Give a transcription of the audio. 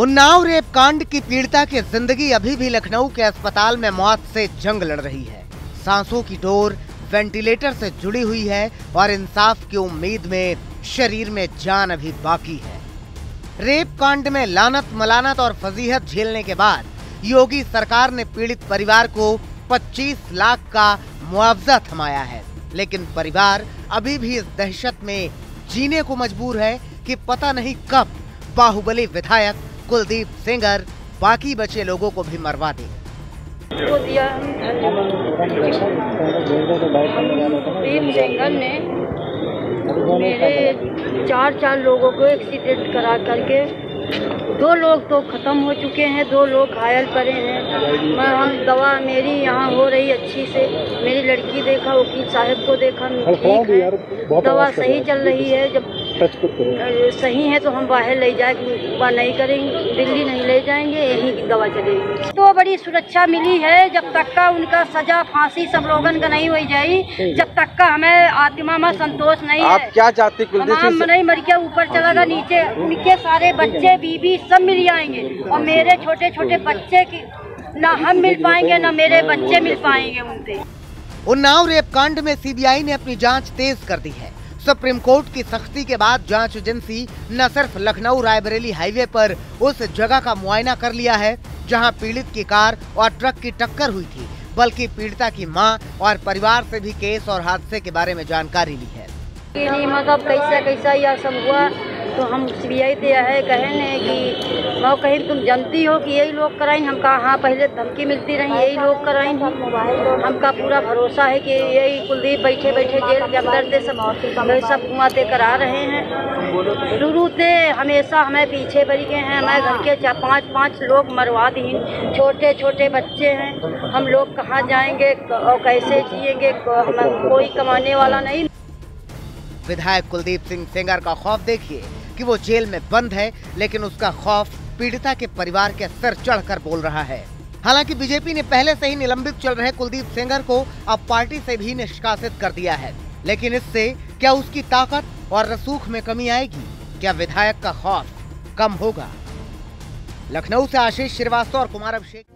Unnao rape कांड की पीड़िता की ज़िंदगी अभी भी लखनऊ के अस्पताल में मौत से जंग लड़ रही है। सांसों की डोर वेंटिलेटर से जुड़ी हुई है और इंसाफ की उम्मीद में शरीर में जान अभी बाकी है। रेप कांड में लानत, मलानत और फजीहत झेलने के बाद योगी सरकार ने पीड़ित परिवार को 25 लाख का मुआवजा थमाया है। लेकिन परिवार अभी भी इस दहशत में जीने को मजबूर है कि पता नहीं कब बाहुबली विधायक कुलदीप सिंगर, बाकी बचे लोगों को भी मरवा दे। दिया सेंगर ने मेरे चार चार लोगों को एक्सीडेंट करा करके दो लोग तो ख़त्म हो चुके हैं दो लोग घायल पड़े हैं। मैं हम दवा मेरी यहाँ हो रही अच्छी से। मेरी लड़की देखा वकील साहब को देखा ठीक है दवा सही चल रही है जब सही है तो हम बाहर ले जाए नहीं करेंगे दिल्ली नहीं जाएँगे यहीं की दवा चलेगी तो बड़ी सुरक्षा मिली है जब तक का उनका सजा फांसी सब लोगन का नहीं हो जाये जब तक का हमें आत्मा में संतोष नहीं आप है। क्या चाहते हम नहीं मर के ऊपर चला गया नीचे उनके सारे बच्चे बीबी सब मिल जाएँगे और मेरे छोटे छोटे बच्चे की ना हम मिल पाएँगे ना मेरे बच्चे मिल पाएँगे उनसे। उन्नाव रेप कांड में सीबीआई ने अपनी जाँच तेज कर दी है। सुप्रीम कोर्ट की सख्ती के बाद जाँच एजेंसी न सिर्फ़ लखनऊ रायबरेली हाईवे पर उस जगह का मुआयना कर लिया है, जहाँ पीड़ित की कार और ट्रक की टक्कर हुई थी, बल्कि पीड़िता की माँ और परिवार से भी केस और हादसे के बारे में जानकारी ली है। मतलब कैसा कैसा यह सब हुआ तो हम सीबीआई से है कहे ने कि मैं कहीं तुम जानती हो कि यही लोग कराएँ? हम कहा हाँ पहले धमकी मिलती रही, यही लोग कराएँ। हमका पूरा भरोसा है कि यही कुलदीप बैठे बैठे जेल के अंदर से सब सब घुमाते करा रहे हैं। शुरू से हमेशा हमें पीछे बड़ी गए हैं। हमारे घर के चार पाँच पाँच लोग मरवा दी छोटे छोटे बच्चे हैं। हम लोग कहाँ जाएँगे? और कैसे जिएँगे? कोई कमाने वाला नहीं। विधायक कुलदीप सिंह सेंगर का खौफ देखिए। कि वो जेल में बंद है, लेकिन उसका खौफ पीड़िता के परिवार के सिर चढ़कर बोल रहा है। हालाँकि बीजेपी ने पहले से ही निलंबित चल रहे कुलदीप सेंगर को अब पार्टी से भी निष्कासित कर दिया है। लेकिन इससे क्या उसकी ताकत और रसूख में कमी आएगी? क्या विधायक का खौफ कम होगा? लखनऊ से आशीष श्रीवास्तव और कुमार अभिषेक।